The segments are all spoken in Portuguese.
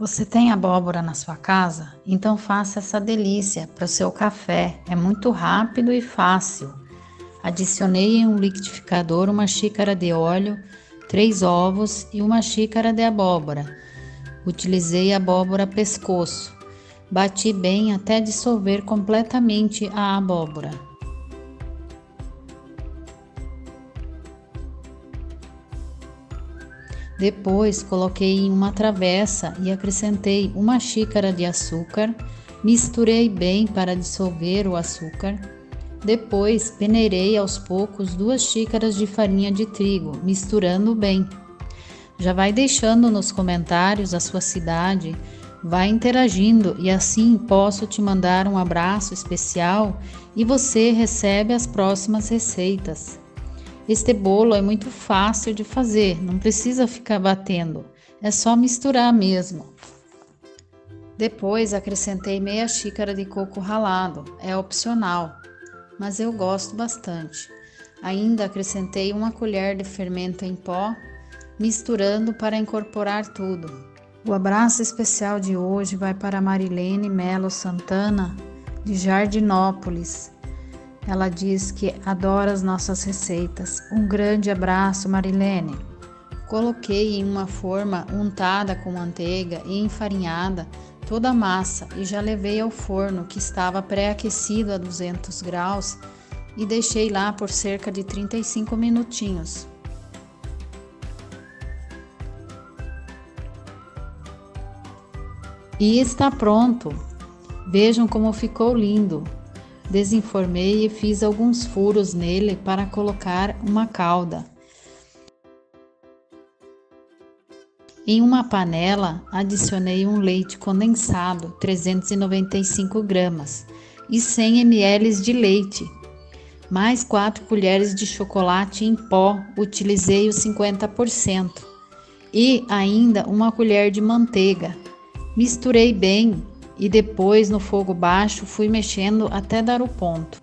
Você tem abóbora na sua casa? Então faça essa delícia para o seu café. É muito rápido e fácil. Adicionei em um liquidificador uma xícara de óleo, três ovos e uma xícara de abóbora. Utilizei abóbora pescoço. Bati bem até dissolver completamente a abóbora. Depois coloquei em uma travessa e acrescentei uma xícara de açúcar, misturei bem para dissolver o açúcar. Depois peneirei aos poucos duas xícaras de farinha de trigo, misturando bem. Já vai deixando nos comentários a sua cidade, vai interagindo e assim posso te mandar um abraço especial e você recebe as próximas receitas. Este bolo é muito fácil de fazer, não precisa ficar batendo, é só misturar mesmo. Depois acrescentei meia xícara de coco ralado, é opcional, mas eu gosto bastante. Ainda acrescentei uma colher de fermento em pó, misturando para incorporar tudo. O abraço especial de hoje vai para Marilene Melo Santana, de Jardinópolis. Ela diz que adora as nossas receitas. Um grande abraço, Marilene. Coloquei em uma forma untada com manteiga e enfarinhada toda a massa e já levei ao forno que estava pré-aquecido a 200 graus e deixei lá por cerca de 35 minutinhos. E está pronto. Vejam como ficou lindo. Desenformei e fiz alguns furos nele para colocar uma calda. Em uma panela, adicionei um leite condensado, 395 gramas, e 100 ml de leite, mais 4 colheres de chocolate em pó, utilizei o 50%, e ainda uma colher de manteiga. Misturei bem e depois no fogo baixo fui mexendo até dar o ponto.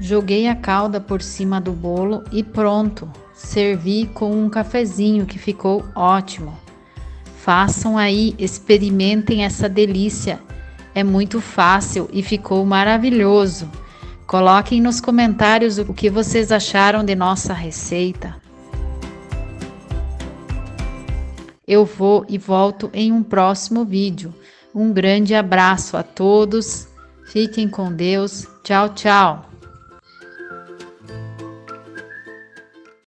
Joguei a calda por cima do bolo e pronto. Servi com um cafezinho que ficou ótimo. Façam aí, experimentem essa delícia. É muito fácil e ficou maravilhoso. Coloquem nos comentários o que vocês acharam de nossa receita. Eu vou e volto em um próximo vídeo. Um grande abraço a todos. Fiquem com Deus. Tchau, tchau.